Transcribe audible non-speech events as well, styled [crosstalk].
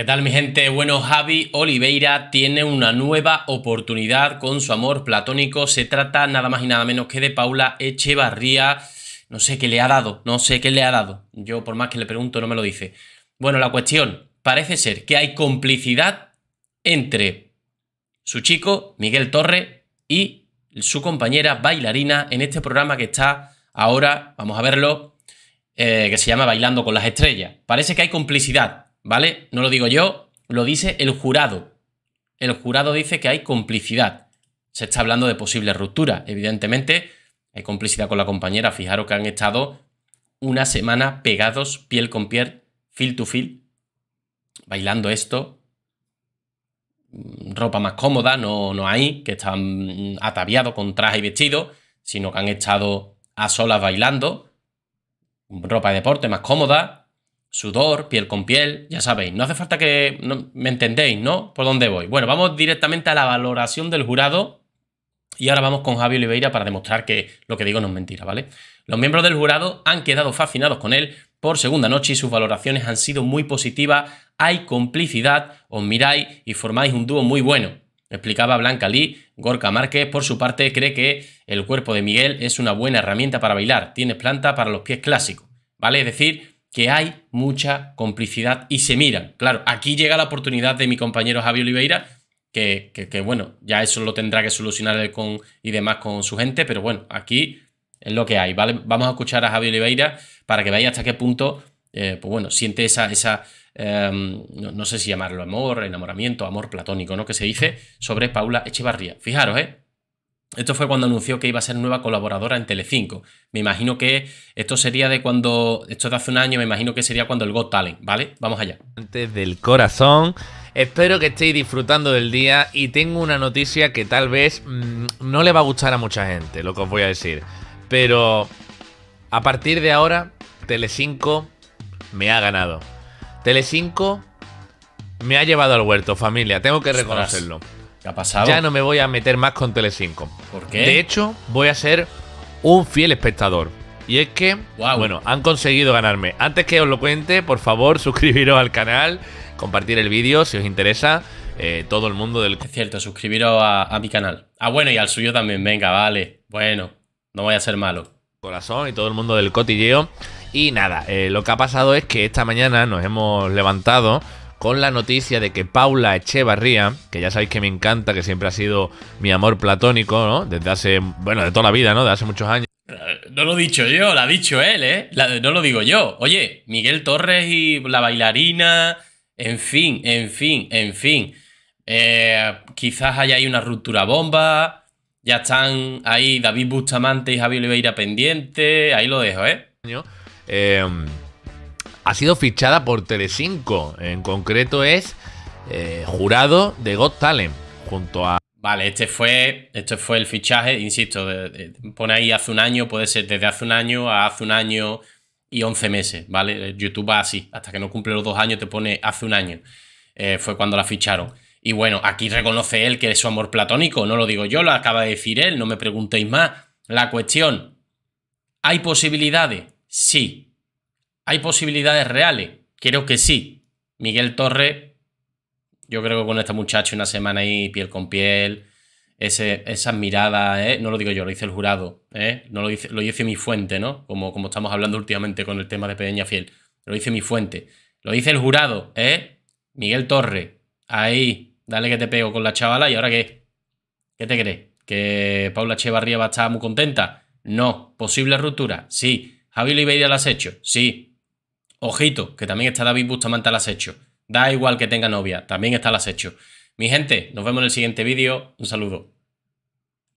¿Qué tal mi gente? Bueno, Javi Oliveira tiene una nueva oportunidad con su amor platónico. Se trata nada más y nada menos que de Paula Echevarría. No sé qué le ha dado, no sé qué le ha dado. Yo por más que le pregunto no me lo dice. Bueno, la cuestión, parece ser que hay complicidad entre su chico, Miguel Torre, y su compañera bailarina en este programa que está ahora, vamos a verlo, eh, que se llama Bailando con las Estrellas. Parece que hay complicidad. ¿Vale? No lo digo yo, lo dice el jurado. El jurado dice que hay complicidad. Se está hablando de posible ruptura. Evidentemente, hay complicidad con la compañera. Fijaros que han estado una semana pegados, piel con piel, fil to fil, bailando esto. Ropa más cómoda, no, no hay, que están ataviados con traje y vestido, sino que han estado a solas bailando. Ropa de deporte más cómoda, sudor, piel con piel, ya sabéis, no hace falta que me entendéis, ¿no? Por dónde voy. Bueno, vamos directamente a la valoración del jurado y ahora vamos con Javi Oliveira para demostrar que lo que digo no es mentira, ¿vale? Los miembros del jurado han quedado fascinados con él por segunda noche y sus valoraciones han sido muy positivas, hay complicidad, os miráis y formáis un dúo muy bueno. Explicaba Blanca Lee, Gorka Márquez, por su parte, cree que el cuerpo de Miguel es una buena herramienta para bailar, tiene planta para los pies clásicos, ¿vale? Es decir, que hay mucha complicidad y se miran. Claro, aquí llega la oportunidad de mi compañero Javi Oliveira, que, que, bueno, ya eso lo tendrá que solucionar con, y demás con su gente, pero bueno, aquí es lo que hay, ¿vale? Vamos a escuchar a Javi Oliveira para que veáis hasta qué punto, eh, pues bueno, siente esa, esa em, no, sé si llamarlo amor, enamoramiento, amor platónico, ¿no? Que se dice sobre Paula Echevarría. Fijaros, ¿eh? Esto fue cuando anunció que iba a ser nueva colaboradora en Telecinco. Me imagino que esto sería de cuando, esto es de hace un año, me imagino que sería cuando el Got Talent, ¿vale? Vamos allá. Antes del corazón, espero que estéis disfrutando del día y tengo una noticia que tal vez mm, no le va a gustar a mucha gente, lo que os voy a decir. Pero a partir de ahora, Telecinco me ha ganado. Telecinco me ha llevado al huerto, familia, tengo que reconocerlo. ¿Qué ha pasado? Ya no me voy a meter más con Telecinco. ¿Por qué? De hecho, voy a ser un fiel espectador. Y es que, bueno, han conseguido ganarme. Antes que os lo cuente, por favor, [laughs] suscribiros al canal, compartir el vídeo si os interesa. Eh, todo el mundo del... Es cierto, suscribiros a, mi canal. Ah, bueno, y al suyo también, venga, vale. Bueno, no voy a ser malo. Corazón y todo el mundo del cotilleo. Y nada, eh, lo que ha pasado es que esta mañana nos hemos levantado con la noticia de que Paula Echevarría, que ya sabéis que me encanta, que siempre ha sido mi amor platónico, ¿no? Desde hace, bueno, de toda la vida, ¿no? De hace muchos años. Eh, no lo he dicho yo, lo ha dicho él, ¿eh? no lo digo yo. Oye, Miguel Torres y la bailarina, en fin, en fin, en fin. Eh, quizás haya ahí una ruptura bomba. Ya están ahí David Bustamante y Javi Oliveira pendiente. Ahí lo dejo, ¿eh? Eh ha sido fichada por Telecinco. En concreto es eh, jurado de Got Talent, junto a... Vale, este fue, este fue el fichaje, insisto, pone ahí hace un año, puede ser desde hace un año a hace un año y 11 meses, ¿vale? YouTube va así, hasta que no cumple los dos años te pone hace un año. Eh, fue cuando la ficharon. Y bueno, aquí reconoce él que es su amor platónico, no lo digo yo, lo acaba de decir él, no me preguntéis más. La cuestión, ¿hay posibilidades? Sí, ¿Hay posibilidades reales? Creo que sí. Miguel Torre, yo creo que con este muchacho una semana ahí, piel con piel, ese, esas miradas, ¿eh? no lo digo yo, lo dice el jurado, ¿eh? no lo dice, lo dice mi fuente, ¿no? Como, como estamos hablando últimamente con el tema de Peña Fiel. Lo dice mi fuente. Lo dice el jurado, ¿eh? Miguel Torre, ahí, dale que te pego con la chavala y ahora qué. ¿Qué te crees? ¿Que Paula Echevarría va a estar muy contenta? No. ¿Posible ruptura? Sí. ¿Javi Oliveira la has hecho? Sí. Ojito, que también está David Bustamante al acecho. Da igual que tenga novia, también está al acecho. Mi gente, nos vemos en el siguiente vídeo. Un saludo.